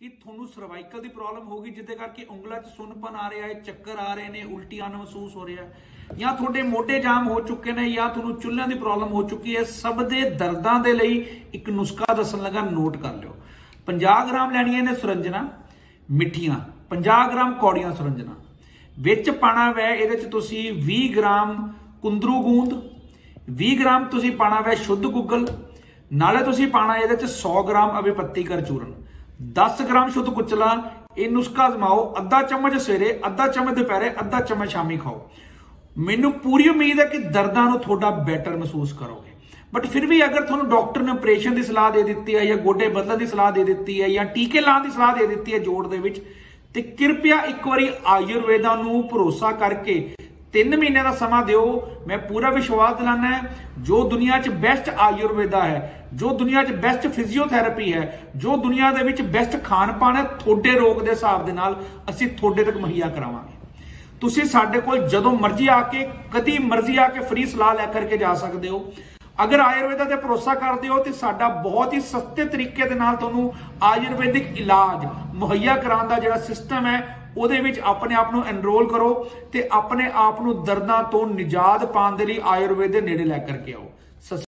ਕਿ ਤੁਹਾਨੂੰ ਸਰਵਾਈਕਲ ਦੀ ਪ੍ਰੋਬਲਮ ਹੋਗੀ ਜਿੱਦੇ ਕਰਕੇ ਉਂਗਲਾਂ 'ਚ ਸੁੰਨਪਨ ਆ ਰਿਹਾ ਹੈ, ਚੱਕਰ ਆ ਰਹੇ ਨੇ, ਉਲਟੀਆਂ ਆਉਣਾ ਮਹਿਸੂਸ ਹੋ ਰਿਹਾ ਜਾਂ ਤੁਹਾਡੇ ਮੋਢੇ ਜਾਮ ਹੋ ਚੁੱਕੇ ਨੇ, ਜਾਂ ਤੁਹਾਨੂੰ ਚੁੱਲ੍ਹਿਆਂ ਦੀ ਪ੍ਰੋਬਲਮ ਹੋ ਚੁੱਕੀ ਹੈ, ਸਭ ਦੇ ਦਰਦਾਂ ਦੇ ਲਈ ਇੱਕ ਨੁਸਖਾ ਦੱਸਣ ਲੱਗਾ ਨੋਟ ਕਰ ਲਿਓ। 50 ਗ੍ਰਾਮ ਲੈਣੀਆਂ ਨੇ ਸੁਰੰਜਣਾ ਮਿੱਠੀਆਂ। 50 ਗ੍ਰਾਮ ਕੌੜੀਆਂ ਸੁਰੰਜਣਾ ਵਿੱਚ ਪਾਣਾ ਵੈ, ਇਹਦੇ ਚ ਤੁਸੀਂ 20 ਗ੍ਰਾਮ ਕੁੰਦਰੂ ਗੂੰਦ 20 ਗ੍ਰਾਮ ਤੁਸੀਂ ਪਾਣਾ ਵੈ ਸ਼ੁੱਧ ਗੁੱਗਲ, ਨਾਲੇ ਤੁਸੀਂ ਪਾਣਾ ਇਹਦੇ ਚ 100 ਗ੍ਰਾਮ ਅਭਿਪੱਤੀ ਕਰ ਚੂਰਨ 10 ਗ੍ਰਾਮ ਸ਼ੁੱਧ ਕੁਚਲਾ, ਇਹ ਨੁਸਖਾ ਅਜ਼ਮਾਓ, ਅੱਧਾ ਚਮਚ ਸਵੇਰੇ ਅੱਧਾ ਚਮਚ ਦੁਪਹਿਰੇ, ਅੱਧਾ ਚਮਚ ਸ਼ਾਮੀ ਖਾਓ। ਮੈਨੂੰ ਪੂਰੀ ਉਮੀਦ ਹੈ ਕਿ ਦਰਦਾਂ ਨੂੰ ਤੁਹਾਡਾ ਬੈਟਰ ਮਹਿਸੂਸ ਕਰੋਗੇ। ਬਟ ਫਿਰ ਵੀ ਅਗਰ ਤੁਹਾਨੂੰ ਡਾਕਟਰ ਨੇ ਆਪਰੇਸ਼ਨ ਦੀ ਸਲਾਹ ਦੇ ਦਿੱਤੀ ਹੈ ਜਾਂ ਗੋਡੇ ਬਦਲਣ ਦੀ ਸਲਾਹ ਦੇ ਦਿੱਤੀ ਹੈ ਜਾਂ ਟੀਕੇ ਲਾਉਣ ਦੀ ਸਲਾਹ ਦੇ ਦਿੱਤੀ ਹੈ ਜੋੜ ਦੇ ਵਿੱਚ, ਤੇ ਕਿਰਪਿਆ ਇੱਕ ਵਾਰੀ ਆਯੁਰਵੇਦਾ ਨੂੰ ਭਰੋਸਾ ਕਰਕੇ 3 ਮਹੀਨੇ ਦਾ ਸਮਾਂ ਦਿਓ, ਮੈਂ ਪੂਰਾ ਵਿਸ਼ਵਾਸ ਦਿਲਾਨਾ ਹੈ, ਜੋ ਦੁਨੀਆ 'ਚ ਬੈਸਟ ਆਯੁਰਵੇਦਾ ਹੈ, ਜੋ ਦੁਨੀਆ 'ਚ ਬੈਸਟ ਫਿਜ਼ੀਓਥੈਰੇਪੀ ਹੈ, ਜੋ ਦੁਨੀਆ ਦੇ ਵਿੱਚ ਬੈਸਟ ਖਾਣ ਪਾਣ ਹੈ, ਤੁਹਾਡੇ ਰੋਗ ਦੇ ਹਿਸਾਬ ਦੇ ਨਾਲ ਅਸੀਂ ਤੁਹਾਡੇ ਤੱਕ ਮੁਹੱਈਆ ਕਰਾਵਾਂਗੇ। ਤੁਸੀਂ ਸਾਡੇ ਕੋਲ ਜਦੋਂ ਮਰਜ਼ੀ ਆ ਕੇ, ਕਦੀ ਮਰਜ਼ੀ ਆ ਕੇ ਫ੍ਰੀ ਸਲਾਹ ਲੈ ਕਰਕੇ ਜਾ ਸਕਦੇ ਹੋ। ਅਗਰ ਆਯੁਰਵੇਦਾ ਤੇ ਭਰੋਸਾ ਕਰਦੇ ਹੋ ਤੇ ਸਾਡਾ ਬਹੁਤ ਹੀ ਸਸਤੇ ਤਰੀਕੇ ਦੇ ਨਾਲ ਤੁਹਾਨੂੰ ਆਯੁਰਵੈਦਿਕ ਇਲਾਜ ਮੁਹੱਈਆ ਕਰਾਉਣ ਦਾ ਜਿਹੜਾ ਸਿਸਟਮ ਹੈ, ਉਹਦੇ ਵਿੱਚ ਆਪਣੇ ਆਪ ਨੂੰ ਐਨਰੋਲ ਕਰੋ ਤੇ ਆਪਣੇ ਆਪ ਨੂੰ ਦਰਦਾਂ ਤੋਂ ਨਿਜਾਤ ਪਾਉਣ ਦੇ ਲਈ ਆਯੁਰਵੇਦ ਦੇ ਨੇੜੇ ਲੈ ਕਰਕੇ ਆਓ।